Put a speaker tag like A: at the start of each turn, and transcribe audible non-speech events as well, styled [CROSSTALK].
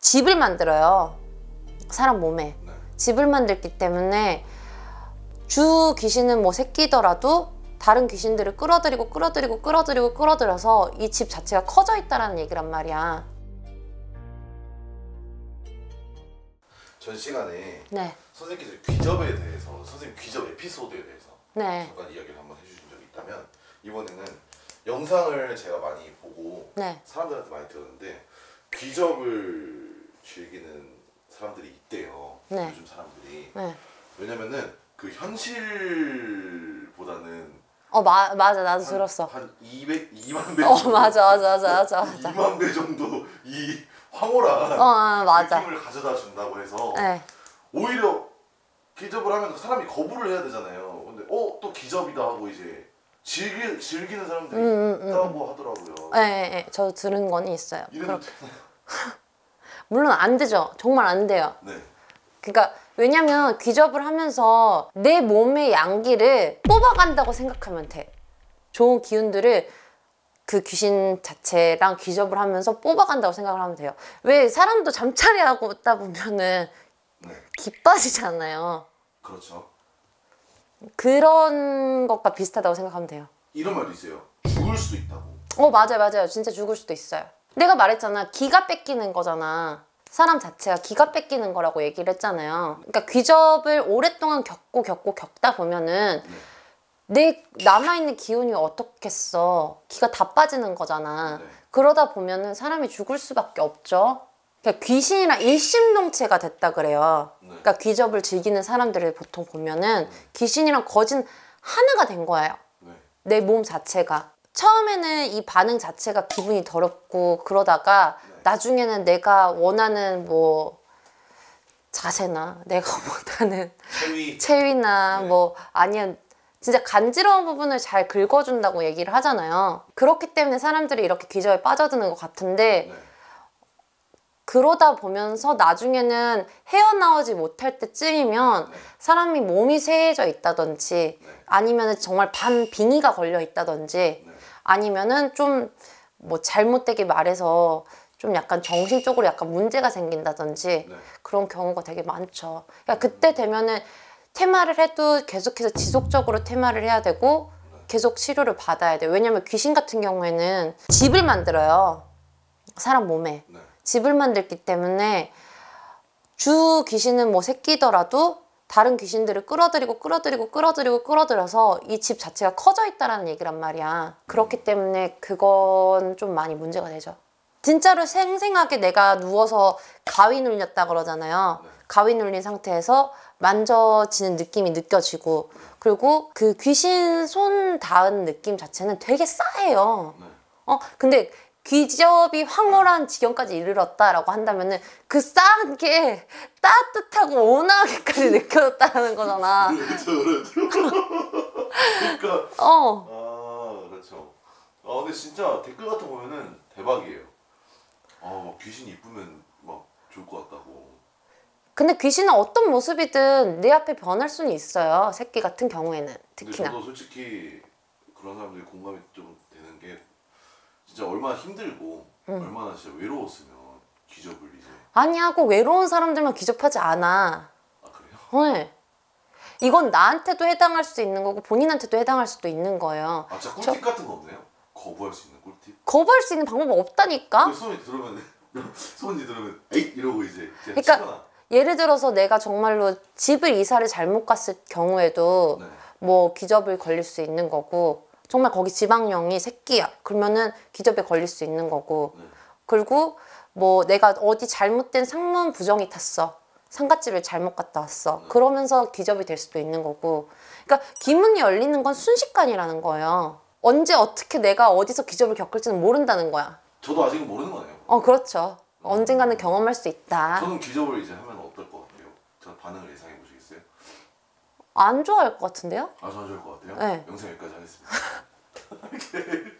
A: 집을 만들어요. 사람 몸에.
B: 네.
A: 집을 만들기 때문에 주 귀신은 뭐 새끼더라도 다른 귀신들을 끌어들이고 끌어들이고 끌어들이고 끌어들여서 이 집 자체가 커져 있다라는 얘기란 말이야.
B: 전 시간에
A: 네.
B: 선생님께서 귀접에 대해서 선생님 귀접 에피소드에 대해서
A: 네.
B: 잠깐 이야기를 한번 해주신 적이 있다면 이번에는 영상을 제가 많이 보고
A: 네.
B: 사람들한테 많이 들었는데 귀접을 즐기는 사람들이 있대요.
A: 네.
B: 요즘 사람들이
A: 네.
B: 왜냐면은 그 현실보다는
A: 어, 마, 맞아. 나도
B: 한,
A: 들었어.
B: 한 200, 2만 배
A: 어,
B: 정도,
A: 맞아, 맞아, 맞아, 맞아. [LAUGHS] 맞아.
B: 2만 배 정도 이 황홀한
A: 어, 어, 맞아.
B: 느낌을 가져다 준다고 해서
A: 네.
B: 오히려 기접을 하면 사람이 거부를 해야 되잖아요. 근데 어 또 기접이다 하고 이제 즐기, 즐기는 사람들이
A: 음, 음, 음.
B: 있다고 하더라고요.
A: 네, 네, 네. 저도 들은 건 있어요.
B: 이래도
A: 그럼,
B: 되나요? [LAUGHS]
A: 물론 안 되죠. 정말 안 돼요.
B: 네.
A: 그러니까 왜냐면 귀접을 하면서 내 몸의 양기를 뽑아간다고 생각하면 돼. 좋은 기운들을 그 귀신 자체랑 귀접을 하면서 뽑아간다고 생각을 하면 돼요. 왜 사람도 잠자리 하고 있다 보면은
B: 네.
A: 기 빠지잖아요.
B: 그렇죠.
A: 그런 것과 비슷하다고 생각하면 돼요.
B: 이런 말도 있어요. 죽을 수도 있다고.
A: 어 맞아요 맞아요 진짜 죽을 수도 있어요 내가 말했잖아. 기가 뺏기는 거잖아. 사람 자체가 기가 뺏기는 거라고 얘기를 했잖아요. 그러니까 귀접을 오랫동안 겪고 겪고 겪다 보면은 내 남아있는 기운이 어떻겠어? 기가 다 빠지는 거잖아.
B: 네.
A: 그러다 보면은 사람이 죽을 수밖에 없죠. 그러니까 귀신이랑 일심동체가 됐다 그래요.
B: 네.
A: 그러니까 귀접을 즐기는 사람들을 보통 보면은 귀신이랑 거진 하나가 된 거예요.
B: 네.
A: 내몸 자체가 처음에는 이 반응 자체가 기분이 더럽고 그러다가
B: 네.
A: 나중에는 내가 원하는 뭐 자세나 내가 [LAUGHS] 원하는
B: 체위.
A: 체위 나
B: 네.
A: 뭐 아니면 진짜 간지러운 부분을 잘 긁어준다고 얘기를 하잖아요. 그렇기 때문에 사람들이 이렇게 기저에 빠져드는 것 같은데
B: 네.
A: 그러다 보면서 나중에는 헤어나오지 못할 때쯤이면
B: 네.
A: 사람이 몸이 쇠해져 있다든지
B: 네.
A: 아니면은 정말 반 빙의가 걸려 있다든지
B: 네.
A: 아니면은 좀 뭐 잘못되게 말해서 좀 약간 정신적으로 약간 문제가 생긴다든지
B: 네.
A: 그런 경우가 되게 많죠. 그러니까 그때 되면은 테마를 해도 계속해서 지속적으로 테마를 해야 되고 계속 치료를 받아야 돼요. 왜냐면 귀신 같은 경우에는 집을 만들어요. 사람 몸에.
B: 네.
A: 집을 만들기 때문에 주 귀신은 뭐 새끼더라도 다른 귀신들을 끌어들이고 끌어들이고 끌어들이고 끌어들여서 이 집 자체가 커져 있다라는 얘기란 말이야. 그렇기 때문에 그건 좀 많이 문제가 되죠. 진짜로 생생하게 내가 누워서 가위 눌렸다 그러잖아요. 가위 눌린 상태에서 만져지는 느낌이 느껴지고 그리고 그 귀신 손 닿은 느낌 자체는 되게 싸해요.
B: 네.
A: 어 근데 귀접이 황홀한 지경까지 이르렀다라고 한다면은 그싼게 따뜻하고 온화하게까지 [LAUGHS] 느껴졌다는 거잖아.
B: 그렇죠, 그렇죠. 그러니까 [LAUGHS]
A: 어.
B: 아 그렇죠. 아 근데 진짜 댓글 같은 거 보면은 대박이에요. 아막 귀신 이쁘면 막 좋을 것 같다고.
A: 근데 귀신은 어떤 모습이든 내 앞에 변할 수는 있어요. 새끼 같은 경우에는
B: 근데
A: 특히나.
B: 저도 솔직히 그런 사람들이 공감이 좀 되는 게 진짜 얼마나 힘들고 얼마나 진짜 외로웠으면 기적을 이제
A: 아니 하고 외로운 사람들만 귀접하지 않아.
B: 아 그래요?
A: 네. 이건 나한테도 해당할 수 있는 거고 본인한테도 해당할 수도 있는 거예요.
B: 아 진짜 꿀팁 같은 거 없나요? 거부할 수 있는 꿀팁?
A: 거부할 수 있는 방법 없다니까.
B: 그 손이 들어오면 [LAUGHS] 손이 들어오면 에잇 이러고 이제
A: 그러니까
B: 치거나.
A: 예를 들어서 내가 정말로 집을 이사를 잘못 갔을 경우에도
B: 네.
A: 뭐 귀접을 걸릴 수 있는 거고 정말 거기 지박령이 새끼야 그러면은 귀접에 걸릴 수 있는 거고
B: 네.
A: 그리고 뭐 내가 어디 잘못된 상문 부정이 탔어 상갓집을 잘못 갔다 왔어 그러면서 귀접이 될 수도 있는 거고 그러니까 기문이 열리는 건 순식간이라는 거예요 언제 어떻게 내가 어디서 기접을 겪을지는 모른다는 거야
B: 저도 아직은 모르는 거네요.
A: 어 그렇죠 언젠가는 경험할 수 있다
B: 저는 기적을 이제 하면 어떨 것 같아요? 저 반응을 예상해 보시겠어요?
A: 안 좋아할 것 같은데요
B: 아, 저는 좋을 것 같아요.
A: 네.
B: 영상 여기까지 하겠습니다. [LAUGHS] [LAUGHS] okay.